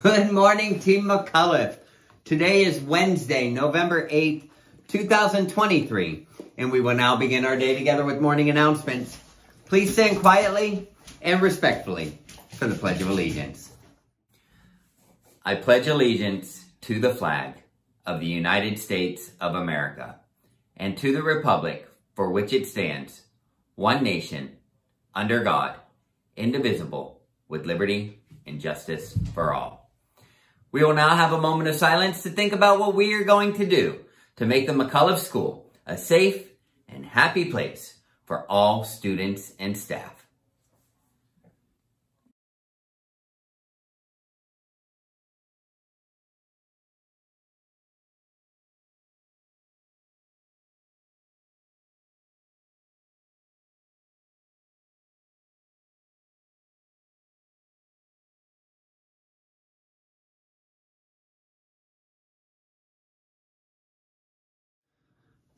Good morning, Team McAuliffe. Today is Wednesday, November 8th, 2023, and we will now begin our day together with morning announcements. Please stand quietly and respectfully for the Pledge of Allegiance. I pledge allegiance to the flag of the United States of America and to the republic for which it stands, one nation, under God, indivisible, with liberty and justice for all. We will now have a moment of silence to think about what we are going to do to make the McAuliffe School a safe and happy place for all students and staff.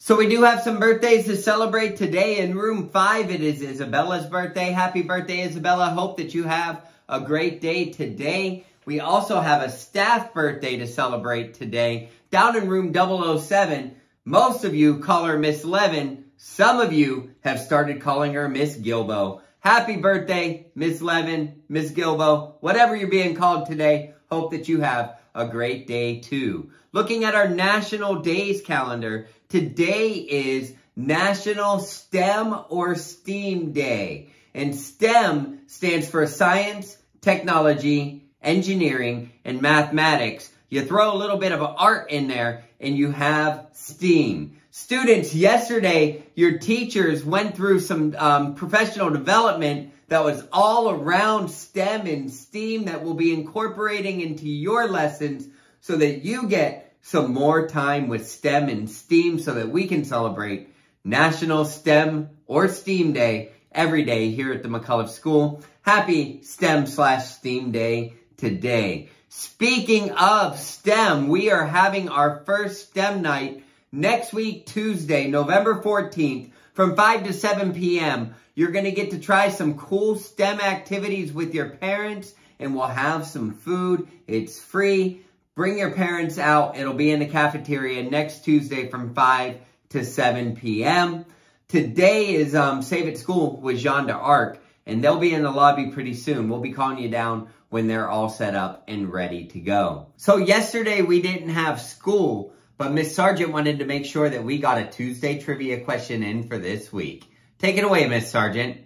So we do have some birthdays to celebrate today in room five. It is Isabella's birthday. Happy birthday, Isabella. Hope that you have a great day today. We also have a staff birthday to celebrate today. Down in room 007, most of you call her Miss Levin. Some of you have started calling her Miss Gilbo. Happy birthday, Miss Levin, Miss Gilbo, whatever you're being called today. Hope that you have a great day too. Looking at our national days calendar, today is National STEM or STEAM Day. And STEM stands for science, technology, engineering, and mathematics. You throw a little bit of art in there and you have STEAM. Students, yesterday, your teachers went through some um, professional development that was all around STEM and STEAM that we'll be incorporating into your lessons so that you get some more time with STEM and STEAM so that we can celebrate National STEM or STEAM Day every day here at the McAuliffe School. Happy STEM slash STEAM Day today. Speaking of STEM, we are having our first STEM night next week, Tuesday, November 14th from 5 to 7 p.m. You're going to get to try some cool STEM activities with your parents and we'll have some food. It's free. Bring your parents out. It'll be in the cafeteria next Tuesday from 5 to 7 p.m. Today is um, Save at School with Jeanne D'Arc, and they'll be in the lobby pretty soon. We'll be calling you down when they're all set up and ready to go. So yesterday we didn't have school, but Miss Sargent wanted to make sure that we got a Tuesday trivia question in for this week. Take it away, Miss Sargent.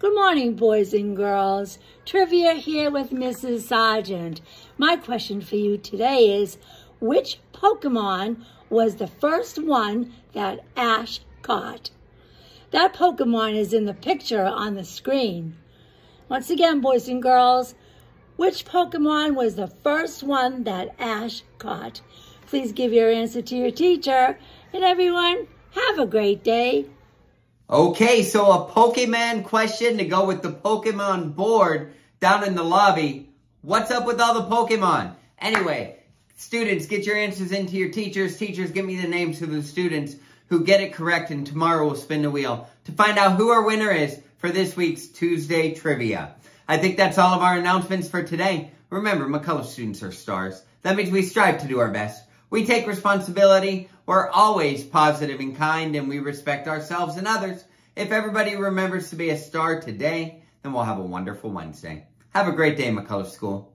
Good morning, boys and girls. Trivia here with Mrs. Sargent. My question for you today is, which Pokemon was the first one that Ash caught? That Pokemon is in the picture on the screen. Once again, boys and girls, which Pokemon was the first one that Ash caught? Please give your answer to your teacher. And everyone, have a great day. Okay, so a Pokemon question to go with the Pokemon board down in the lobby. What's up with all the Pokemon? Anyway, students, get your answers into your teachers. Teachers, give me the names of the students who get it correct, and tomorrow we'll spin the wheel to find out who our winner is for this week's Tuesday Trivia. I think that's all of our announcements for today. Remember, McAuliffe students are stars. That means we strive to do our best. We take responsibility. We're always positive and kind, and we respect ourselves and others. If everybody remembers to be a star today, then we'll have a wonderful Wednesday. Have a great day, McAuliffe School.